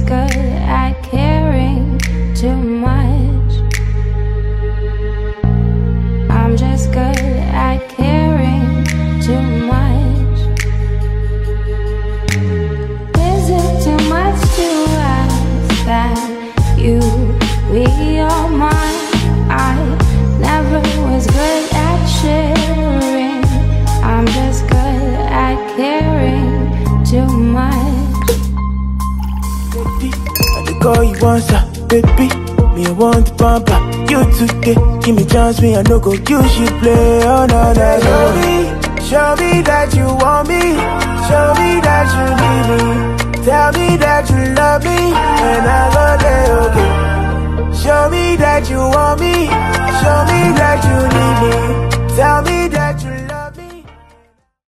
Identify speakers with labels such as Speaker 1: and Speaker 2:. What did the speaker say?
Speaker 1: good at caring too much. I'm just good at caring too much. Is it too much to ask that you be all
Speaker 2: I the call you once, uh, baby. Me, I want the bumper. You today, give me chance, me, I know go. You should play on oh, no, no, Show me, show me that you want me. Show me that you need me. Tell me that you love me, and I go there, okay. Show me that you want me.